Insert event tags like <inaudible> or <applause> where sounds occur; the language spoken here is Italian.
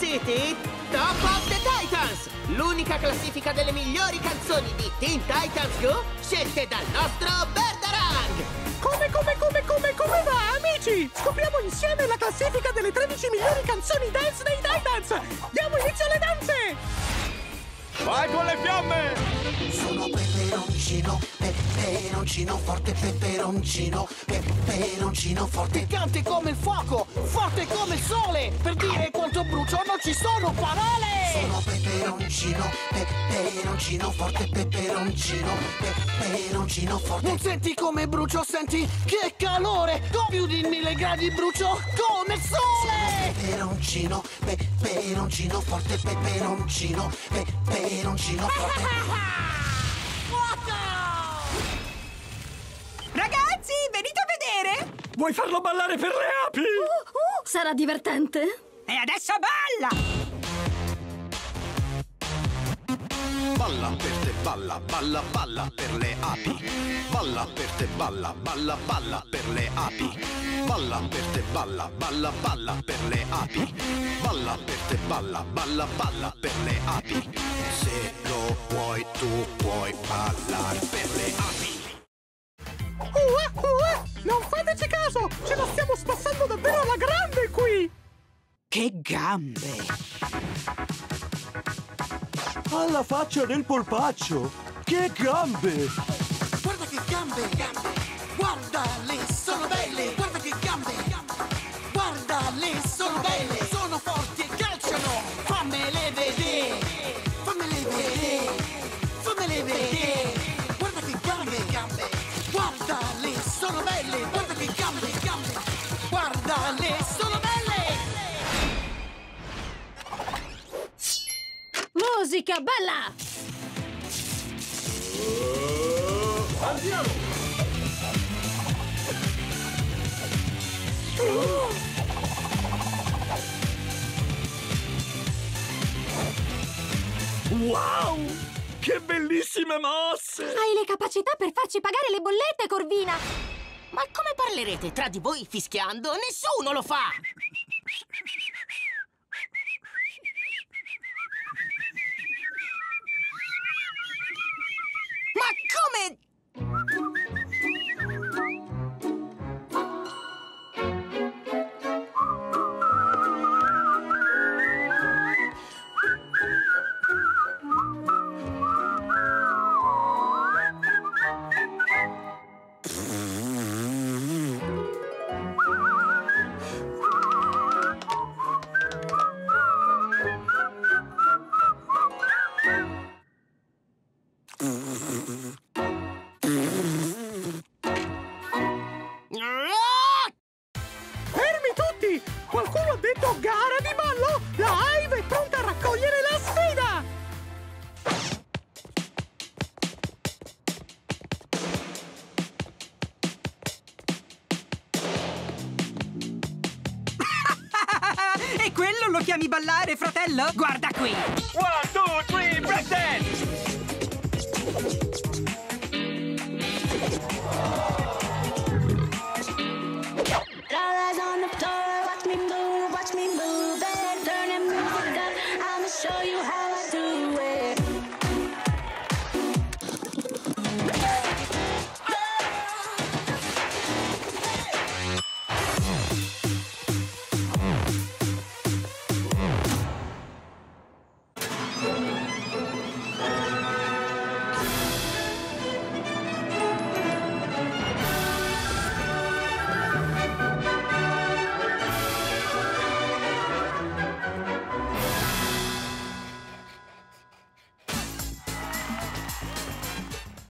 City Top of the Titans! L'unica classifica delle migliori canzoni di Teen Titans Go scelte dal nostro Berdarang! Come, come, come, come, come va, amici? Scopriamo insieme la classifica delle 13 migliori canzoni dance dei Titans! Diamo inizio alle danze! Vai con le fiamme! Sono peperoncino, peperoncino forte, peperoncino, peperoncino forte. Piccante come il fuoco, forte come il sole! Per dire quanto brucio non ci sono parole! Sono peperoncino, peperoncino forte, peperoncino, peperoncino forte. Non senti come brucio, senti che calore! Con più di mille gradi brucio come il sole! Peperoncino, peperoncino forte, peperoncino, peperoncino forte. <laughs> Ragazzi, venite a vedere! Vuoi farlo ballare per le api? Uh, sarà divertente? E adesso balla! Balla per te, balla, balla, balla per le api. Balla per te, balla, balla, balla per le api. Balla per te, balla, balla, balla per le api. Balla per te, balla, balla, balla per le api. Se lo vuoi tu puoi ballare per le api. Ua, ua! Non fateci caso! Ce la stiamo spassando davvero alla grande qui! Che gambe! Alla faccia del polpaccio! Che gambe! Guarda che gambe, gambe. Guardale, sono belle. Guarda che gambe. Guardale, sono belle. Musica bella! Wow! Che bellissime mosse! Hai le capacità per farci pagare le bollette, Corvina! Ma come parlerete tra di voi fischiando? Nessuno lo fa! Quello lo chiami ballare, fratello? Guarda qui! One, two, three!